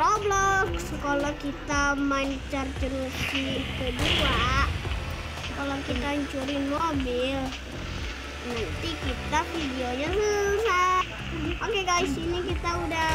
Roblox. Kalau kita main charger si kedua. Kalau kita hancurin mobil. Nanti kita videonya selesai. Oke guys ini kita udah